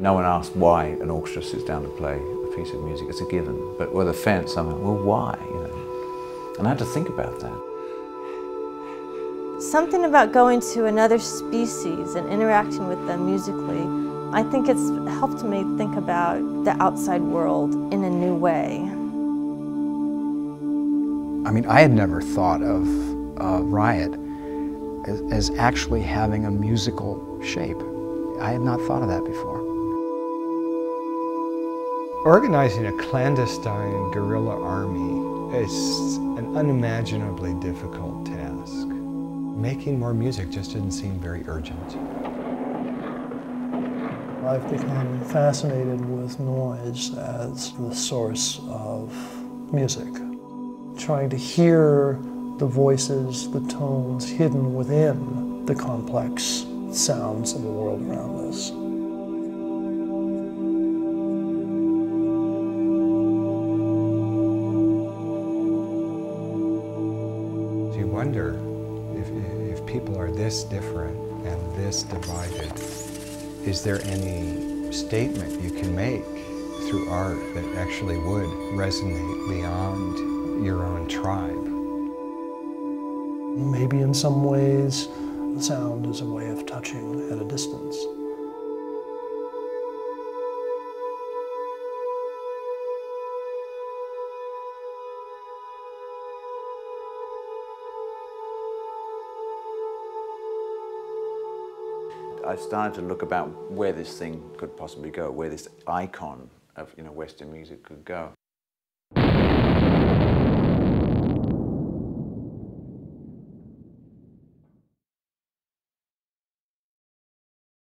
No one asks why an orchestra sits down to play a piece of music. It's a given. But with a fence, somehow, well, why? You know? And I had to think about that. Something about going to another species and interacting with them musically, I think it's helped me think about the outside world in a new way. I mean, I had never thought of uh, Riot as, as actually having a musical shape. I had not thought of that before. Organizing a clandestine guerrilla army is an unimaginably difficult task. Making more music just didn't seem very urgent. I've become fascinated with noise as the source of music. Trying to hear the voices, the tones hidden within the complex sounds of the world around us. Wonder if, if people are this different and this divided, is there any statement you can make through art that actually would resonate beyond your own tribe? Maybe in some ways, sound is a way of touching at a distance. I started to look about where this thing could possibly go, where this icon of you know Western music could go.